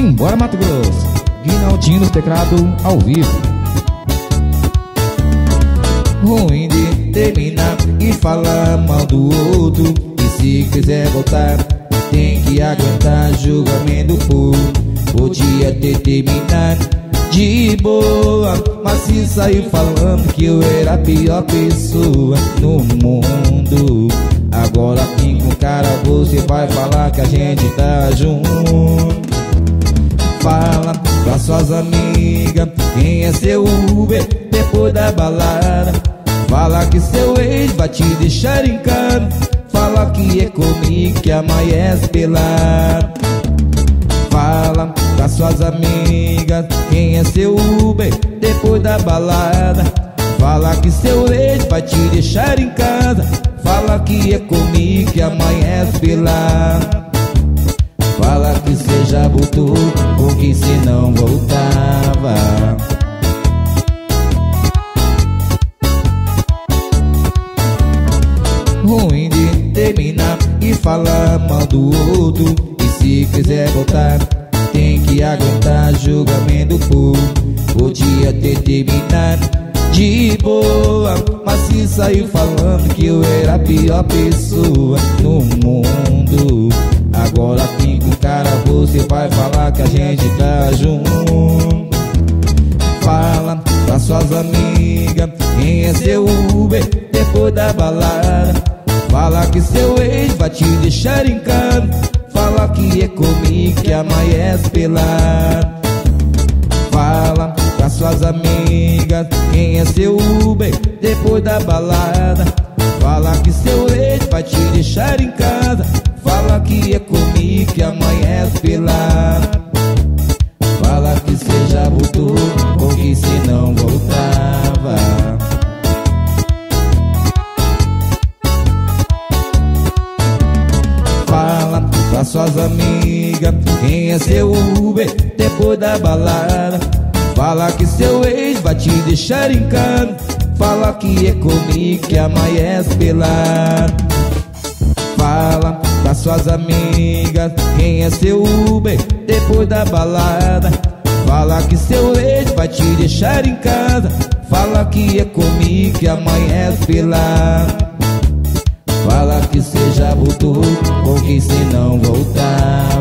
Simbora Mato Grosso, Guinaldinho no teclado ao vivo. Ruim de terminar e falar mal do outro. E se quiser voltar, tem que aguentar julgamento povo. Podia ter terminado de boa Mas se saiu falando que eu era a pior pessoa no mundo Agora aqui com cara você vai falar que a gente tá junto Fala pra suas amigas. Quem é seu Uber depois da balada? Fala que seu ex vai te deixar em casa. Fala que é comigo que amanhece pelado. Fala pra suas amigas. Quem é seu Uber depois da balada? Fala que seu ex vai te deixar em casa. Fala que é comigo que amanhece pela Fala que cê já voltou Ou que cê não voltava. Ruim de terminar e falar mal do outro. E se quiser voltar tem que aguentar julgamento povo Podia ter terminado de boa Mas se saiu falando que eu era a pior pessoa no mundo você vai falar que a gente tá junto. Fala pra suas amigas quem é seu Uber depois da balada. Fala que seu ex vai te deixar em casa. Fala que é comigo que amanhece pelado Fala pra suas amigas quem é seu Uber depois da balada. Fala que seu ex vai te deixar em casa Fala que é comigo que amanhece pelado Fala que cê já voltou ou que cê não voltava. Pra suas amigas Quem é seu Uber depois da balada. Fala que seu ex vai te deixar em Fala que é comigo que amanhece pelado Fala pra suas amigas Quem é seu Uber depois da balada? Fala que seu ex vai te deixar em casa. Fala que é comigo que amanhece pelado Fala que cê já voltou, ou que se não voltar